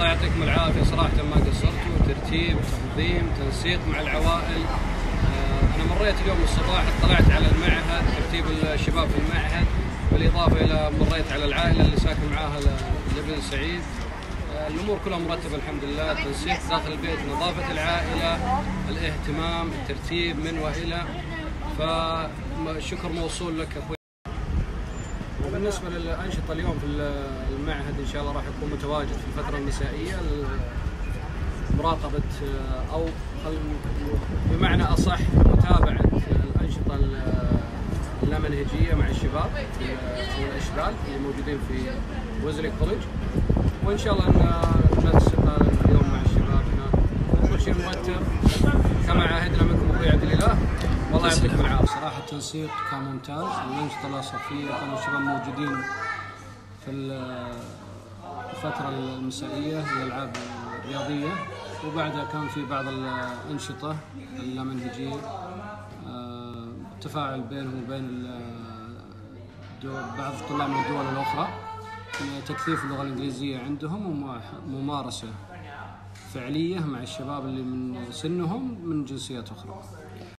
الله يعطيكم العافية صراحة ما قصرتوا ترتيب تنظيم تنسيق مع العوائل. آه، أنا مريت اليوم الصباح اطلعت على المعهد ترتيب الشباب في المعهد بالإضافة إلى مريت على العائلة اللي ساكن معاها لابن سعيد. آه، الأمور كلها مرتبة الحمد لله. تنسيق داخل البيت نظافة العائلة الاهتمام الترتيب من وإلى. فالشكر موصول لك أخوي. وبالنسبه للأنشطة اليوم في المعهد إن شاء الله راح يكون متواجد في الفترة المسائيه مراقبة أو بمعنى أصح متابعة الأنشطة اللامنهجيه مع الشباب أو الاشبال اللي موجودين في وزلي كولج وإن شاء الله ننسق اليوم مع الشباب. هناك كل شيء مرتب. كما عهدنا منكم أخوي عبد الإله. والله يعطيكم العافية. صراحة التنسيق كان ممتاز. الانشطه الصفيه كانوا الشباب موجودين في الفترة المسائية الألعاب الرياضية. وبعدها كان في بعض الأنشطة اللامنهجية. آه، تفاعل بينهم وبين بعض الطلاب من الدول الأخرى. تكثيف اللغة الإنجليزية عندهم وممارسه فعلية مع الشباب اللي من سنهم من جنسيات أخرى.